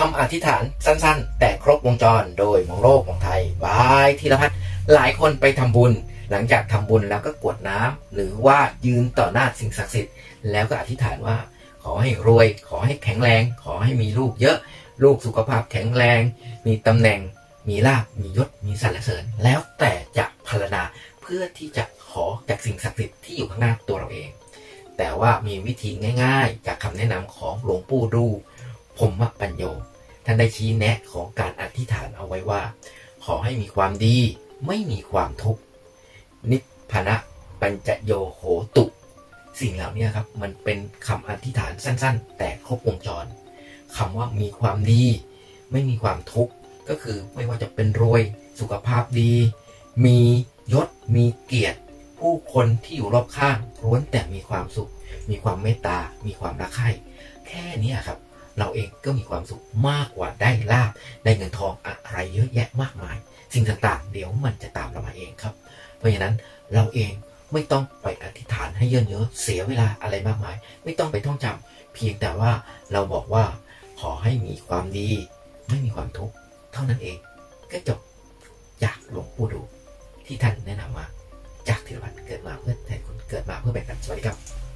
คำอธิษฐานสั้นๆ แต่ครบวงจรโดยมองโลกมองไทยบายธีรพัฒน์หลายคนไปทำบุญ หลังจากทำบุญแล้วก็กวดน้ำหรือว่ายืนต่อหน้าสิ่งศักดิ์สิทธิ์แล้วก็อธิษฐานว่า ขอให้รวย ขอให้แข็งแรง ขอให้มีลูกเยอะ ลูกสุขภาพแข็งแรง มีตำแหน่ง มีลาบมียศมีสรรเสริญ แล้วแต่จะพรรณนาเพื่อที่จะขอจากสิ่งศักดิ์สิทธิ์ที่อยู่ข้างหน้าตัวเราเอง แต่ว่ามีวิธีง่าย ๆ จากคำแนะนำของหลวงปู่ดู พรหมปัญโยท่านได้ชี้แนะของการอธิษฐานเอาไว้ว่า ขอให้มีความดีไม่มีความทุกข์นิพพานะปัญจโยโหตุ สิ่งเหล่านี้ครับ มันเป็นคำอธิษฐานสั้น ๆ แต่ครบวงจรคำว่ามีความดี ไม่มีความทุกข์ก็คือไม่ว่าจะเป็นรวยสุขภาพดี มียศมีเกียรติ ผู้คนที่อยู่รอบข้างล้วนแต่มีความสุข มีความเมตตา มีความรักใคร่แค่นี้ครับ เราเองก็มีความสุขมากกว่าได้ลาบได้เงินทองอะไรเยอะแยะมากมาย สิ่งต่างๆ เดี๋ยวมันจะตามเรามาเองครับ เพราะฉะนั้นเราเองไม่ต้องไปอธิษฐานให้เยอะๆเสียเวลาอะไรมากมาย ไม่ต้องไปท่องจำเพียงแต่ว่าเราบอกว่าขอให้มีความดี ไม่มีความทุกข์เท่านั้นเองก็จบจากหลวงปู่ดูที่ท่านแนะนำมาจากธีรพัฒน์เกิดมาเพื่อแทนคนเกิดมาเพื่อแบ่งปันสวัสดีครับ